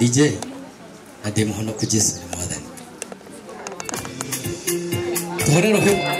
DJ Adim Hono Kujis Ramadan. Tuhara Rahim.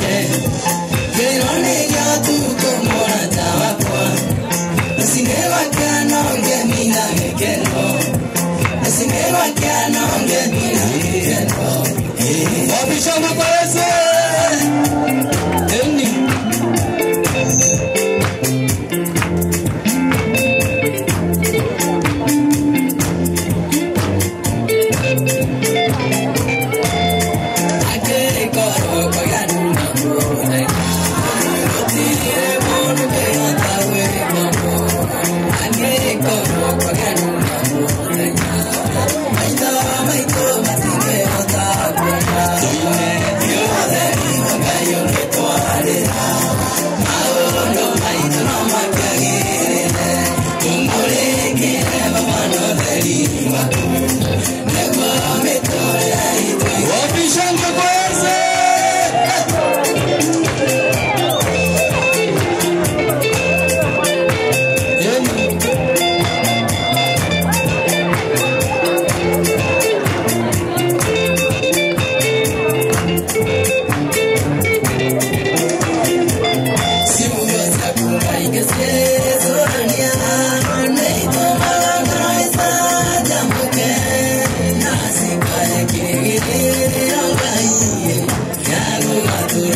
wabishana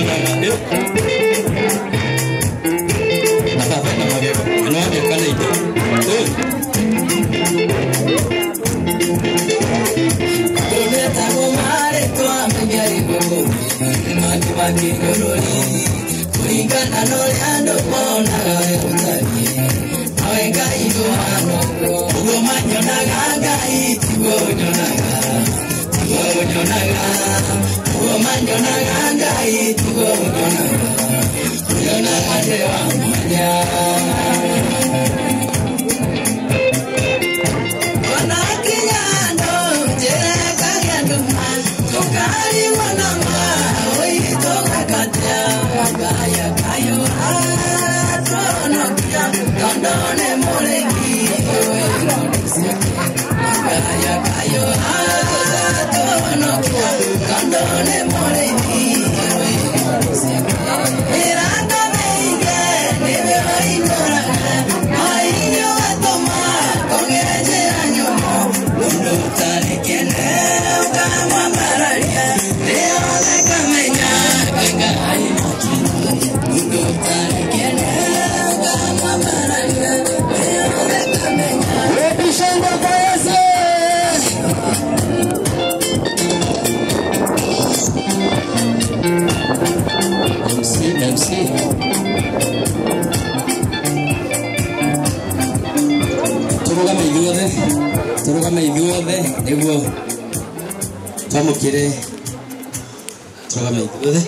ĩ na ena magego na no ageka na indo ĩ Tũmetagwo marĩtwa mĩnyarigo mangĩ mangĩgũrũri kũringana na ũrĩa andũ monaga we ũtariĩ nawe ngai MC MC tũrũgame ithuothe tũrũgame ithuothe nĩguo twamũkĩre tũrũgame ithuothe